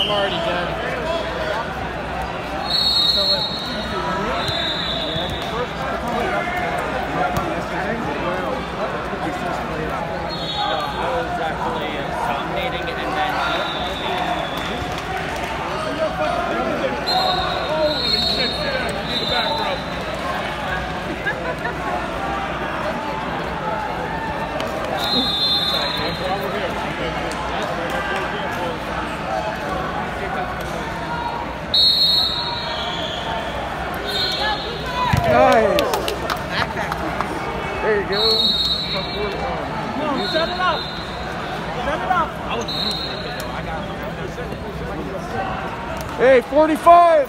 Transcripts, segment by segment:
I'm already dead. Set it up. Set it up. I was I got Hey, 45.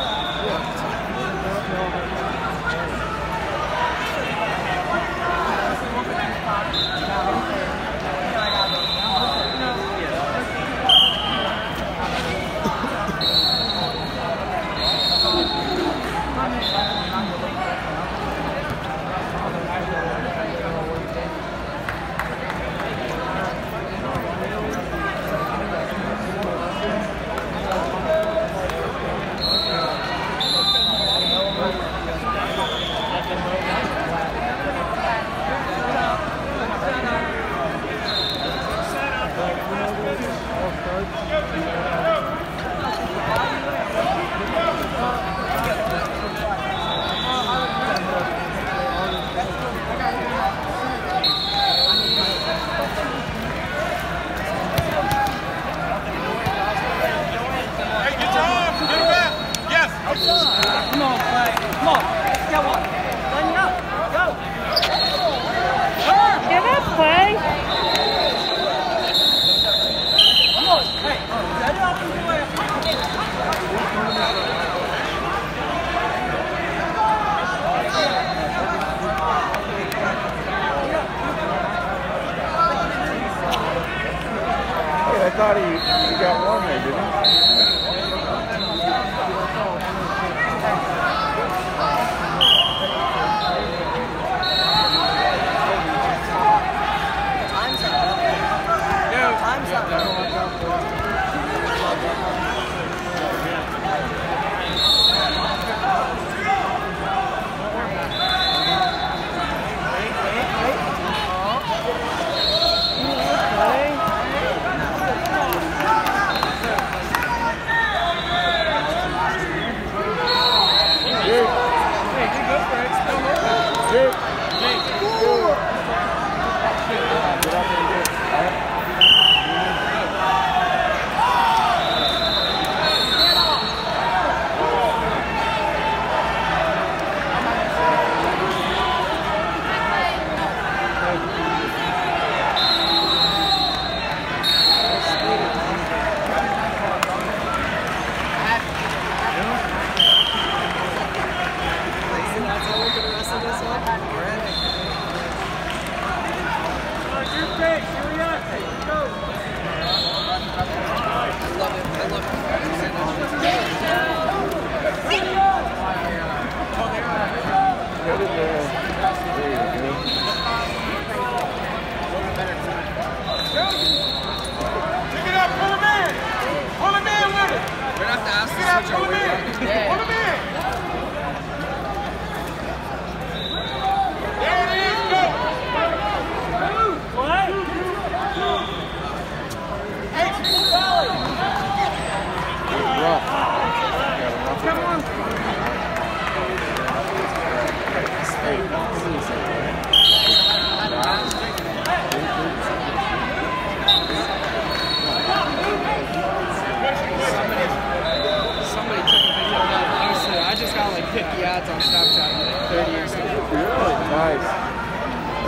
thought he, he got one there, didn't he?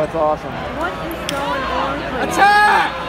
That's awesome. What is going on? Attack!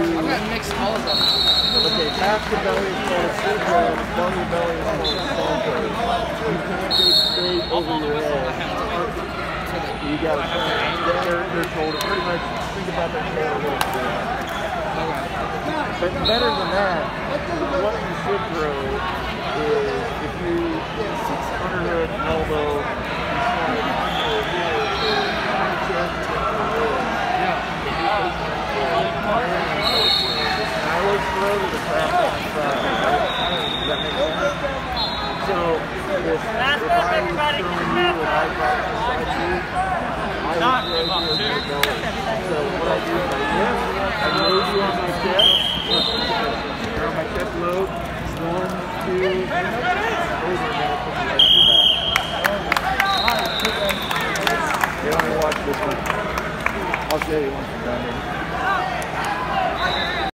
If you, I'm gonna mix all of them. okay, half the belly is called the belly belly is called saunter. You can't go straight over your head. You gotta turn, they're, they're to pretty much think about their tail a little bit. But better than that, what you should throw is if you underhook, elbow, you slide it under here, chest, I always throw to the crap on the side. right? Does that make sense? So if, if I was throwing you and I got beside I would throw you over the belly. So what I do is I lift, I load you on my chest, you're on my chest load, one, two, of you to watch this one? I'll show you once you're done.